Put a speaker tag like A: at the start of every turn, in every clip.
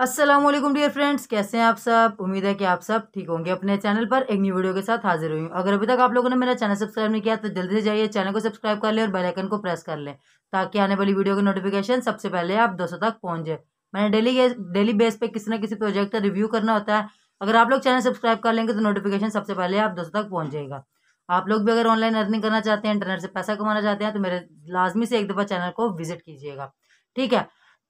A: वालेकुम dear friends कैसे हैं आप सब? उम्मीद है कि आप सब ठीक होंगे। अपने चैनल पर एक न्यू वीडियो के साथ हाजिर हुई हूँ। अगर अभी तक आप लोगों ने मेरा चैनल सब्सक्राइब नहीं किया तो जल्दी से जाइए चैनल को सब्सक्राइब कर लें और बेल आइकन को प्रेस कर लें, ताकि आने वाली वीडियो की नोटिफिकेशन सबसे पहले आप दोस्तों तक पहुँच। जाए मैंने डेली डेली बेस पे किसी न किसी प्रोजेक्ट का रिव्यू करना होता है। अगर आप लोग चैनल सब्सक्राइब कर लेंगे तो नोटिफिकेशन सबसे पहले आप दोस्तों तक पहुँच जाएगा आप लोग भी अगर ऑनलाइन अर्निंग करना चाहते हैं इंटरनेट से पैसा कमाना चाहते हैं तो मेरे लाजमी से एक दफ़ा चैनल को विज़िट कीजिएगा। ठीक है?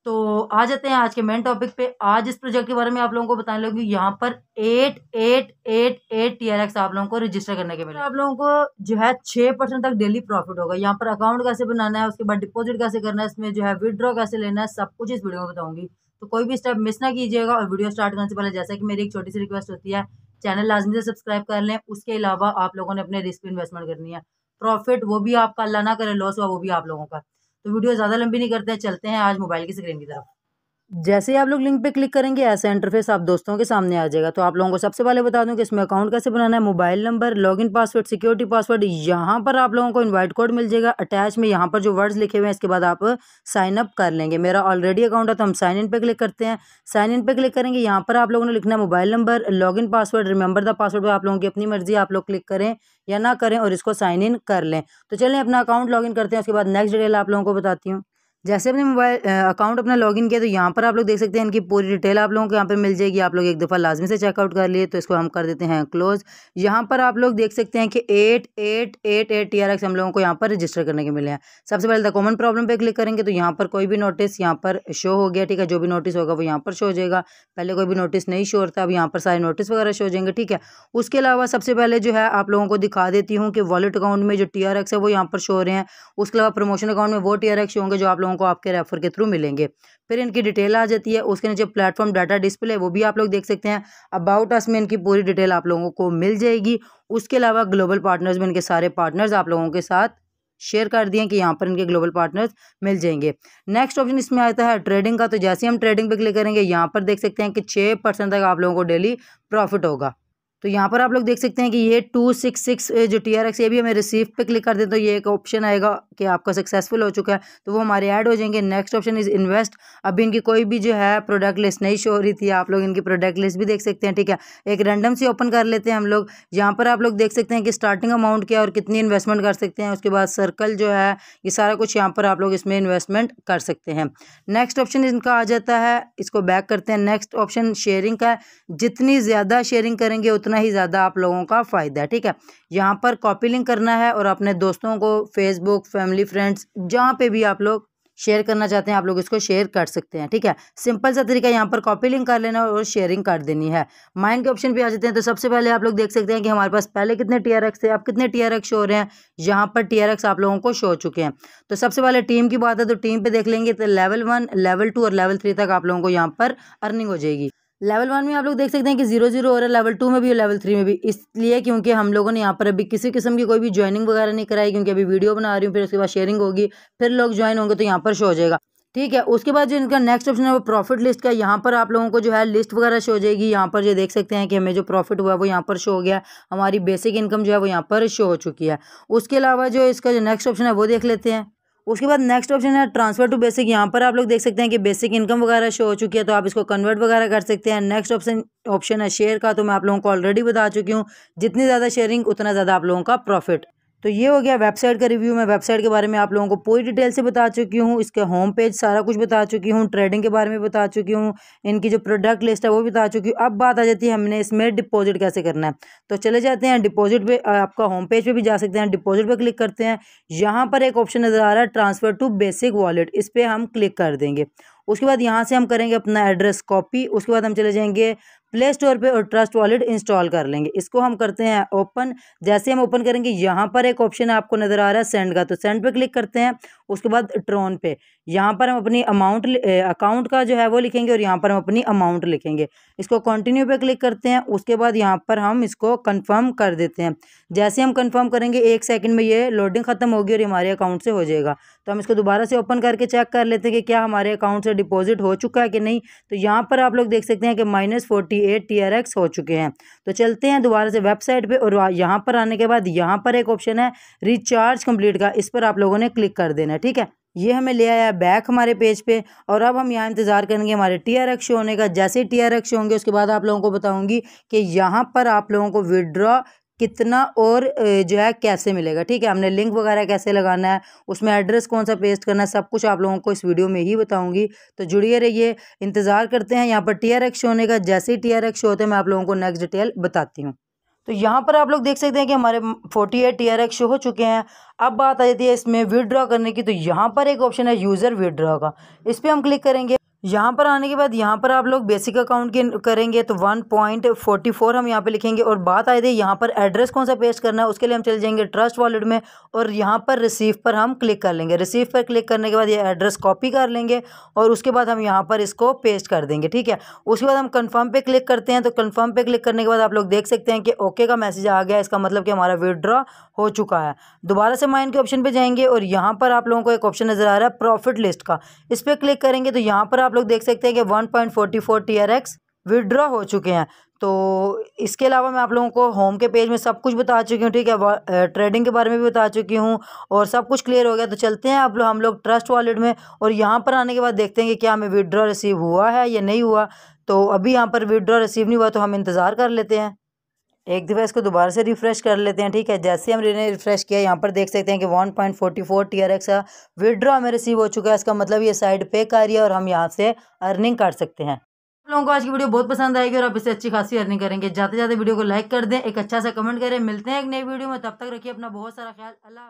A: तो आ जाते हैं आज के मेन टॉपिक पे। आज इस प्रोजेक्ट के बारे में आप लोगों को बताने लगी यहाँ पर eight eight eight eight T R X आप लोगों को रजिस्टर करने के मिले आप लोगों को जो है छः परसेंट तक डेली प्रॉफिट होगा। यहाँ पर अकाउंट कैसे बनाना है, उसके बाद डिपॉजिट कैसे करना है, इसमें जो है विदड्रॉ कैसे लेना है, सब कुछ इस वीडियो में बताऊँगी। तो कोई भी स्टेप मिस ना कीजिएगा और वीडियो स्टार्ट करने से पहले जैसा कि मेरी एक छोटी सी रिक्वेस्ट होती है चैनल लाजमी से सब्सक्राइब कर लें। उसके अलावा आप लोगों ने अपने रिस्क इन्वेस्टमेंट करनी है। प्रॉफिट वो भी आपका अल्लाह ना करे लॉस हुआ वो भी आप लोगों का। तो वीडियो ज़्यादा लंबी नहीं करते हैं चलते हैं आज मोबाइल की स्क्रीन की तरफ़। जैसे ही आप लोग लिंक पे क्लिक करेंगे, ऐसा इंटरफेस आप दोस्तों के सामने आ जाएगा। तो आप लोगों को सबसे पहले बता दूँ कि इसमें अकाउंट कैसे बनाना है। Mobile number login password security password यहाँ पर आप लोगों को इनवाइट कोड मिल जाएगा। अटैच में यहाँ पर जो वर्ड्स लिखे हुए हैं, इसके बाद आप साइन अप कर लेंगे। मेरा ऑलरेडी अकाउंट है तो हम साइन इन पे क्लिक करते हैं। साइन इन पर क्लिक करेंगे, यहाँ पर आप लोगों ने लिखना है mobile number login password remember the password आप लोगों की अपनी मर्ज़ी, आप लोग क्लिक करें या ना करें और इसको साइन इन कर लें। तो चलें, अपना अकाउंट लॉगिन करते हैं। उसके बाद नेक्स्ट डिटेल आप लोगों को बताती हूँ। जैसे अपने मोबाइल अकाउंट अपना लॉगिन किया तो यहाँ पर आप लोग देख सकते हैं इनकी पूरी डिटेल आप लोगों को यहाँ पर मिल जाएगी। आप लोग एक दफ़ा लाजमी से चेकआउट कर लिए तो इसको हम कर देते हैं क्लोज यहाँ पर आप लोग देख सकते हैं कि eight eight eight eight T R X हम लोगों को यहाँ पर रजिस्टर करने के मिले हैं। सबसे पहले द कॉमन प्रॉब्लम पर क्लिक करेंगे तो यहाँ पर कोई भी नोटिस यहाँ पर शो हो गया, ठीक है? जो भी नोटिस होगा वो यहाँ पर शो हो जाएगा। पहले कोई भी नोटिस नहीं शो होता, अब यहाँ पर सारे नोटिस वगैरह शो हो जाएँगे, ठीक है? उसके अलावा सबसे पहले जो है आप लोगों को दिखा देती हूँ कि वॉलेट अकाउंट में जो टी आर एक्स है वो यहाँ पर शो हो रहे हैं। उसके अलावा प्रमोशन अकाउंट में वो टी आर एक्स होंगे जो आप लोगों को आपके रेफर के थ्रू मिलेंगे। फिर इनकी डिटेल आ जाती है, उसके नीचे प्लेटफॉर्म डाटा डिस्प्ले वो भी आप लोग देख सकते हैं। अबाउट अस में इनकी पूरी डिटेल आप लोगों को मिल जाएगी। उसके अलावा ग्लोबल पार्टनर्स में इनके सारे पार्टनर्स आप लोगों के साथ शेयर कर दिए कि यहाँ पर इनके ग्लोबल पार्टनर्स मिल जाएँगे। नेक्स्ट ऑप्शन इसमें आता है ट्रेडिंग का। तो जैसे हम ट्रेडिंग पे क्लिक करेंगे, यहाँ पर देख सकते हैं कि छः परसेंट तक आप लोगों को डेली प्रॉफिट होगा। तो यहाँ पर आप लोग देख सकते हैं कि ये टू सिक्स सिक्स जो टी आर एक्स ये भी हमें रिसीव पे क्लिक कर दें तो ये एक ऑप्शन आएगा कि आपका सक्सेसफुल हो चुका है। तो वो हमारे ऐड हो जाएँगे। नेक्स्ट ऑप्शन इज़ इन्वेस्ट अभी इनकी कोई भी जो है प्रोडक्ट लिस्ट नहीं शो हो रही थी। आप लोग इनकी प्रोडक्ट लिस्ट भी देख सकते हैं, ठीक है? एक रैंडम से ओपन कर लेते हैं हम लोग। यहाँ पर आप लोग देख सकते हैं कि स्टार्टिंग अमाउंट क्या और कितनी इन्वेस्टमेंट कर सकते हैं। उसके बाद सर्कल जो है, ये सारा कुछ यहाँ पर आप लोग इसमें इन्वेस्टमेंट कर सकते हैं। नेक्स्ट ऑप्शन इनका आ जाता है। इसको बैक करते हैं। नेक्स्ट ऑप्शन शेयरिंग का जितनी ज़्यादा शेयरिंग करेंगे, उतना ही ज़्यादा आप लोगों का फ़ायदा है, ठीक है? यहाँ पर कॉपी लिंक करना है और अपने दोस्तों को फेसबुक फैमिली फ्रेंड्स जहाँ पे भी आप लोग शेयर करना चाहते हैं, आप लोग इसको शेयर कर सकते हैं, ठीक है? सिंपल सा तरीका यहाँ पर कॉपी लिंक कर लेना और शेयरिंग कर देनी है। माइंड के ऑप्शन पे आ जाते हैं तो सबसे पहले आप लोग देख सकते हैं कि हमारे पास पहले कितने टी थे, अब कितने टी शो हो रहे हैं, यहाँ पर टीआरएक्स आप लोगों को शो हो चुके हैं। तो सबसे पहले टीम की बात है तो टीम पर देख लेंगे तो लेवल वन लेवल टू और लेवल थ्री तक आप लोगों को यहाँ पर अर्निंग हो जाएगी। लेवल वन में आप लोग देख सकते हैं कि ज़ीरो ज़ीरो हो रहा है लेवल टू में भी और लेवल थ्री में भी। इसलिए क्योंकि हम लोगों ने यहाँ पर अभी किसी किस्म की कोई भी ज्वाइनिंग वगैरह नहीं कराई, क्योंकि अभी वीडियो बना रही हूँ, फिर उसके बाद शेयरिंग होगी, फिर लोग ज्वाइन होंगे तो यहाँ पर शो हो जाएगा। ठीक है, उसके बाद जो इनका नेक्स्ट ऑप्शन है वो प्रॉफिट लिस्ट का। यहाँ पर आप लोगों को जो है लिस्ट वगैरह शो हो जाएगी। यहाँ पर जो देख सकते हैं कि हमें जो प्रॉफिट हुआ है वो यहाँ पर शो हो गया। हमारी बेसिक इनकम जो है वो यहाँ पर शो हो चुकी है। उसके अलावा जो इसका जो नेक्स्ट ऑप्शन है वो देख लेते हैं। उसके बाद नेक्स्ट ऑप्शन है ट्रांसफ़र टू बेसिक यहाँ पर आप लोग देख सकते हैं कि बेसिक इनकम वगैरह शो हो चुकी है तो आप इसको कन्वर्ट वगैरह कर सकते हैं। नेक्स्ट ऑप्शन ऑप्शन है शेयर का तो मैं आप लोगों को ऑलरेडी बता चुकी हूँ, जितनी ज़्यादा शेयरिंग उतना ज़्यादा आप लोगों का प्रॉफिट तो ये हो गया वेबसाइट का रिव्यू। मैं वेबसाइट के बारे में आप लोगों को पूरी डिटेल से बता चुकी हूँ। इसके होम पेज सारा कुछ बता चुकी हूँ। ट्रेडिंग के बारे में बता चुकी हूँ। इनकी जो प्रोडक्ट लिस्ट है वो भी बता चुकी हूँ। अब बात आ जाती है हमने इसमें डिपॉजिट कैसे करना है। तो चले जाते हैं डिपॉजिट पे आपका होम पेज पे भी जा सकते हैं। डिपॉजिट पर क्लिक करते हैं। यहाँ पर एक ऑप्शन नज़र आ रहा है ट्रांसफ़र टू बेसिक वॉलेट। इस पर हम क्लिक कर देंगे। उसके बाद यहाँ से हम करेंगे अपना एड्रेस कॉपी। उसके बाद हम चले जाएँगे प्ले स्टोर पे और ट्रस्ट वॉलेट इंस्टॉल कर लेंगे। इसको हम करते हैं ओपन। जैसे हम ओपन करेंगे, यहाँ पर एक ऑप्शन आपको नज़र आ रहा है सेंड का। तो सेंड पे क्लिक करते हैं, उसके बाद ट्रोन पे। यहाँ पर हम अपनी अमाउंट अकाउंट का जो है वो लिखेंगे और यहाँ पर हम अपनी अमाउंट लिखेंगे। इसको कंटिन्यू पे क्लिक करते हैं, उसके बाद यहाँ पर हम इसको कन्फर्म कर देते हैं। जैसे हम कन्फर्म करेंगे, एक सेकेंड में ये लोडिंग ख़त्म होगी और हमारे अकाउंट से हो जाएगा। तो हम इसको दोबारा से ओपन करके चेक कर लेते हैं कि क्या हमारे अकाउंट से डिपॉजिट हो चुका है कि नहीं। तो यहाँ पर आप लोग देख सकते हैं कि minus forty eight T R X हो चुके हैं। तो चलते हैं दोबारा से वेबसाइट पे और यहाँ पर आने के बाद यहाँ पर एक ऑप्शन है रिचार्ज कंप्लीट का। इस पर आप लोगों ने क्लिक कर देना ठीक है? ये हमें ले आया बैक हमारे पेज पे और अब हम यहाँ इंतज़ार करेंगे हमारे टी आर एक्स होने का। जैसे टी आर एक्स होंगे, उसके बाद आप लोगों को बताऊँगी कि यहाँ पर आप लोगों को विड्रॉ कितना और जो है कैसे मिलेगा? ठीक है, हमने लिंक वगैरह कैसे लगाना है, उसमें एड्रेस कौन सा पेस्ट करना है, सब कुछ आप लोगों को इस वीडियो में ही बताऊँगी। तो जुड़िए रहिए, इंतज़ार करते हैं यहाँ पर टी आर एक्स होने का। जैसे ही टी आर एक्स होते हैं, मैं आप लोगों को नेक्स्ट डिटेल बताती हूँ। तो यहाँ पर आप लोग देख सकते हैं कि हमारे forty eight T R X हो चुके हैं। अब बात आ जाती है इसमें विदड्रॉ करने की। तो यहाँ पर एक ऑप्शन है यूज़र विदड्रॉ का। इस पर हम क्लिक करेंगे। यहाँ पर आने के बाद यहाँ पर आप लोग बेसिक अकाउंट के करेंगे तो वन पॉइंट फोर्टी फोर हम यहाँ पे लिखेंगे और बात आए थे यहाँ पर एड्रेस कौन सा पेस्ट करना है, उसके लिए हम चले जाएँगे ट्रस्ट वॉलेट में और यहाँ पर रिसीव पर हम क्लिक कर लेंगे। रिसीव पर क्लिक करने के बाद ये एड्रेस कॉपी कर लेंगे और उसके बाद हम यहाँ पर इसको पेस्ट कर देंगे, ठीक है? उसके बाद हम कन्फर्म पर क्लिक करते हैं तो कन्फर्म पर क्लिक करने के बाद आप लोग देख सकते हैं कि ओके का मैसेज आ गया, इसका मतलब कि हमारा विदड्रॉ हो चुका है। दोबारा से माइन के ऑप्शन पर जाएँगे और यहाँ पर आप लोगों को एक ऑप्शन नज़र आ रहा है प्रॉफिट लिस्ट का। इस पर क्लिक करेंगे तो यहाँ पर आप लोग देख सकते हैं कि one point forty four withdraw हो चुके हैं। तो इसके अलावा मैं आप लोगों को होम के पेज में सब कुछ बता चुकी हूँ, ठीक है? ट्रेडिंग के बारे में भी बता चुकी हूँ और सब कुछ क्लियर हो गया। तो चलते हैं अब हम लोग ट्रस्ट वॉलेट में और यहाँ पर आने के बाद देखते हैं कि क्या हमें विड्रॉ रिसीव हुआ है या नहीं हुआ। तो अभी यहाँ पर विड्रॉ रिसीव नहीं हुआ तो हम इंतज़ार कर लेते हैं। एक दफ़ा इसको दोबारा से रिफ़्रेश कर लेते हैं, ठीक है? जैसे हम हमने रिफ़्रेश किया, यहाँ पर देख सकते हैं कि one point forty four T R X का विड्रॉ हमें रिसीव हो चुका है। इसका मतलब ये साइड पे कर रही है और हम यहाँ से अर्निंग कर सकते हैं। आप लोगों को आज की वीडियो बहुत पसंद आएगी और आप इसे अच्छी खासी अर्निंग करेंगे। जाते जाते वीडियो को लाइक कर दें, एक अच्छा सा कमेंट करें। मिलते हैं एक नई वीडियो में। तब तक रखिए अपना बहुत सारा ख्याल। अल्लाह